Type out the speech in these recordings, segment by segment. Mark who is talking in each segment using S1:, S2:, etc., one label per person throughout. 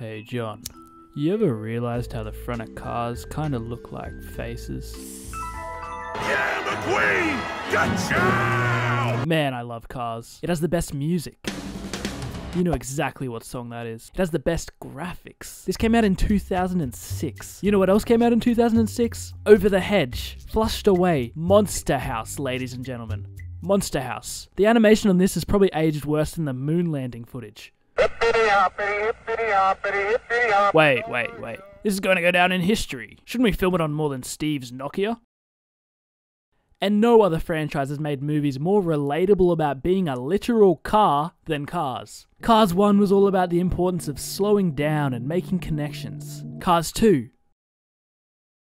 S1: Hey, John. You ever realized how the front of cars kind of look like faces?
S2: Yeah, McQueen! Gotcha!
S1: Man, I love Cars. It has the best music. You know exactly what song that is. It has the best graphics. This came out in 2006. You know what else came out in 2006? Over the Hedge, Flushed Away, Monster House, ladies and gentlemen. Monster House. The animation on this is probably aged worse than the moon landing footage. Wait, wait, wait. This is going to go down in history. Shouldn't we film it on more than Steve's Nokia? And no other franchise has made movies more relatable about being a literal car than Cars. Cars 1 was all about the importance of slowing down and making connections. Cars 2.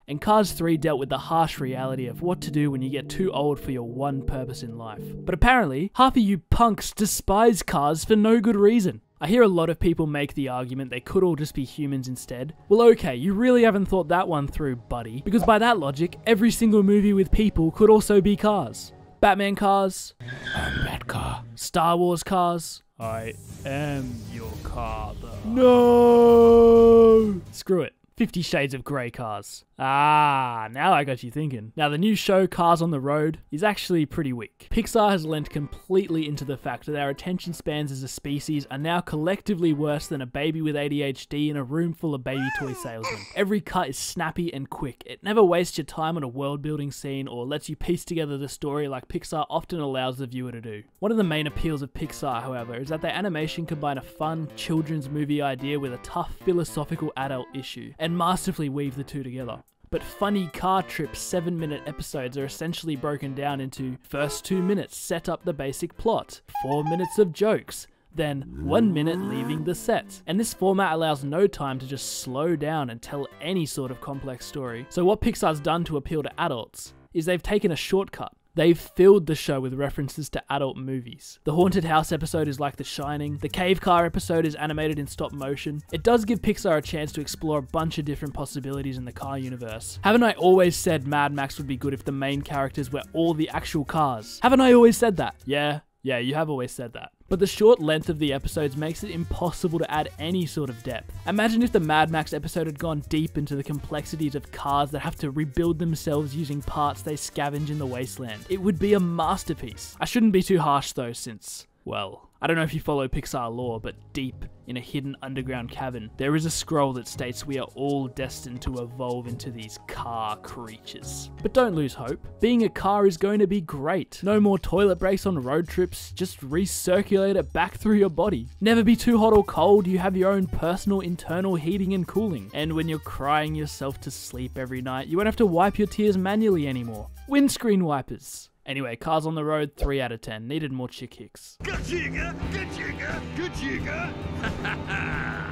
S1: And Cars 3 dealt with the harsh reality of what to do when you get too old for your one purpose in life. But apparently, half of you punks despise Cars for no good reason. I hear a lot of people make the argument they could all just be humans instead. Well, okay, you really haven't thought that one through, buddy. Because by that logic, every single movie with people could also be cars. Batman cars. I'm that car. Star Wars cars. I am your car, though. No! Screw it. Fifty Shades of Grey cars. Ah, now I got you thinking. Now, the new show, Cars on the Road, is actually pretty weak. Pixar has lent completely into the fact that our attention spans as a species are now collectively worse than a baby with ADHD in a room full of baby toy salesmen. Every cut is snappy and quick. It never wastes your time on a world building scene or lets you piece together the story like Pixar often allows the viewer to do. One of the main appeals of Pixar, however, is that their animation combine a fun children's movie idea with a tough philosophical adult issue, and masterfully weave the two together but funny car trip 7 minute episodes are essentially broken down into first 2 minutes set up the basic plot, 4 minutes of jokes, then 1 minute leaving the set. And this format allows no time to just slow down and tell any sort of complex story. So what Pixar's done to appeal to adults is they've taken a shortcut. They've filled the show with references to adult movies. The Haunted House episode is like The Shining. The Cave Car episode is animated in stop motion. It does give Pixar a chance to explore a bunch of different possibilities in the car universe. Haven't I always said Mad Max would be good if the main characters were all the actual cars? Haven't I always said that? Yeah, yeah, you have always said that. But the short length of the episodes makes it impossible to add any sort of depth. Imagine if the Mad Max episode had gone deep into the complexities of cars that have to rebuild themselves using parts they scavenge in the wasteland. It would be a masterpiece. I shouldn't be too harsh though, since, well, I don't know if you follow Pixar lore, but deep in a hidden underground cavern, there is a scroll that states we are all destined to evolve into these car creatures. But don't lose hope. Being a car is going to be great. No more toilet breaks on road trips, just recirculate it back through your body. Never be too hot or cold, you have your own personal internal heating and cooling. And when you're crying yourself to sleep every night, you won't have to wipe your tears manually anymore. Windscreen wipers. Anyway, Cars on the Road, 3 out of 10. Needed more chick hicks.
S2: Cachiga, good jigga, cachiga.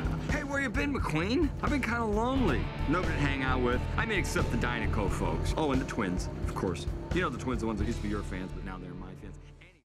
S3: Hey, where you been, McQueen? I've been kind of lonely. Nobody to hang out with. I mean, except the Dinoco folks. Oh, and the twins, of course. You know the twins, are the ones that used to be your fans, but now they're my